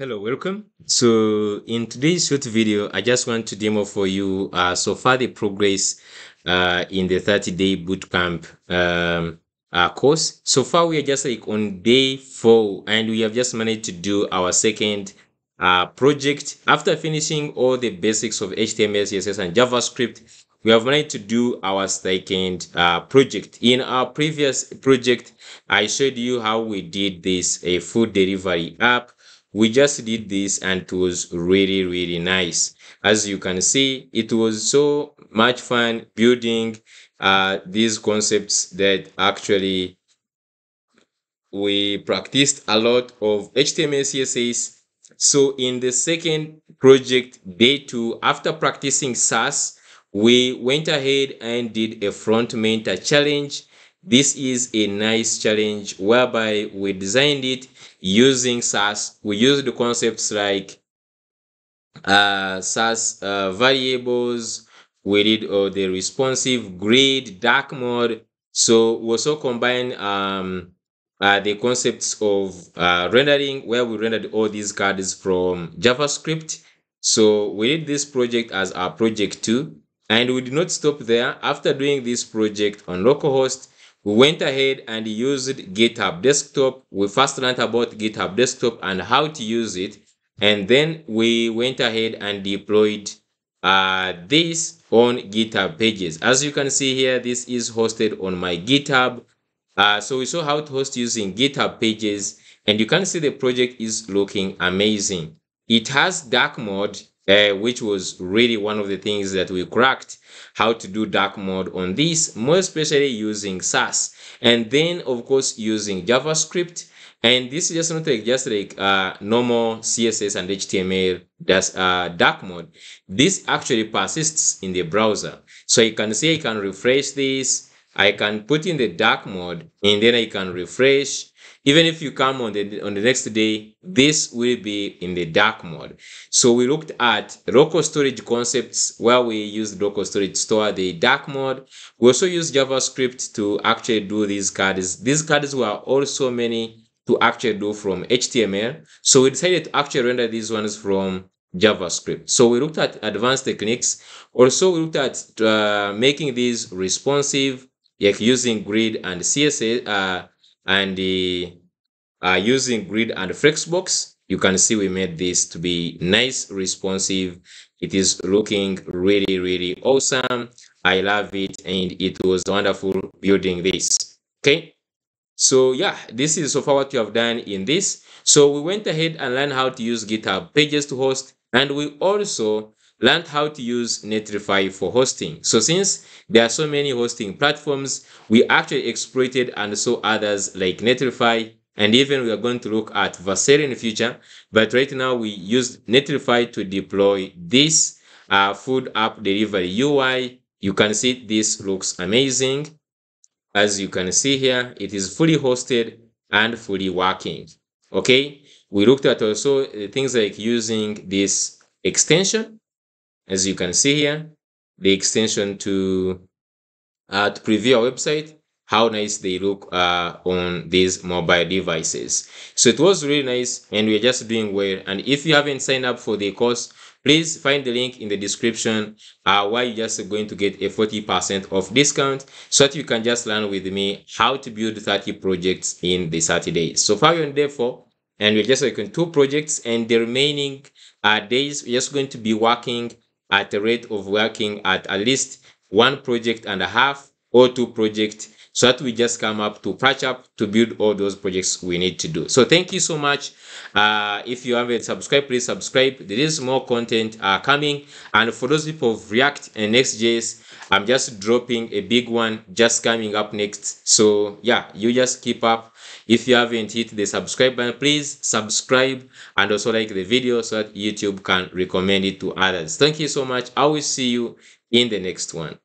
Hello, welcome. So in today's short video, I just want to demo for you uh, so far the progress uh, in the 30-day bootcamp um, uh, course. So far, we are just like on day four, and we have just managed to do our second uh, project. After finishing all the basics of HTML, CSS, and JavaScript, we have managed to do our second uh, project. In our previous project, I showed you how we did this a food delivery app we just did this and it was really really nice. As you can see it was so much fun building uh, these concepts that actually we practiced a lot of html css so in the second project day two after practicing sass we went ahead and did a Frontend Mentor challenge this is a nice challenge whereby we designed it using Sass. We used the concepts like uh, Sass uh, variables. We did uh, the responsive grid, dark mode. So we also combine um, uh, the concepts of uh, rendering where we rendered all these cards from JavaScript. So we did this project as our project two. And we did not stop there. After doing this project on localhost, we went ahead and used GitHub Desktop. We first learned about GitHub Desktop and how to use it. And then we went ahead and deployed uh, this on GitHub pages. As you can see here, this is hosted on my GitHub. Uh, so we saw how to host using GitHub pages. And you can see the project is looking amazing. It has dark mode uh, which was really one of the things that we cracked how to do dark mode on this, more especially using Sass. And then, of course, using JavaScript. And this is just not like just like uh, normal CSS and HTML that's uh, dark mode. This actually persists in the browser. So you can see I can refresh this. I can put in the dark mode and then I can refresh. Even if you come on the on the next day this will be in the dark mode. So we looked at local storage concepts where we use local storage to store the dark mode. We also use javascript to actually do these cards. These cards were also many to actually do from html so we decided to actually render these ones from javascript. So we looked at advanced techniques. Also we looked at uh, making these responsive like using grid and css uh, and the uh, using grid and flexbox you can see we made this to be nice responsive. It is looking really really awesome. I love it and it was wonderful building this. Okay? So yeah this is so far what you have done in this. So we went ahead and learned how to use github pages to host and we also learned how to use Netlify for hosting. So since there are so many hosting platforms, we actually exploited and saw others like Netlify, and even we are going to look at Vercel in the future. But right now we use Netlify to deploy this uh, food app delivery UI. You can see this looks amazing. As you can see here, it is fully hosted and fully working. Okay, we looked at also uh, things like using this extension as you can see here, the extension to, uh, to preview our website, how nice they look uh, on these mobile devices. So it was really nice and we're just doing well. And if you haven't signed up for the course, please find the link in the description uh, where you're just going to get a 40% off discount so that you can just learn with me how to build 30 projects in the 30 days. So far you're on day four and we're just working two projects and the remaining uh, days we're just going to be working at a rate of working at at least one project and a half or two projects so that we just come up to patch up to build all those projects we need to do. So thank you so much. Uh, if you haven't subscribed please subscribe. There is more content uh, coming. And for those people of react and nextjs i'm just dropping a big one just coming up next so yeah you just keep up if you haven't hit the subscribe button, please subscribe and also like the video so that YouTube can recommend it to others. Thank you so much. I will see you in the next one.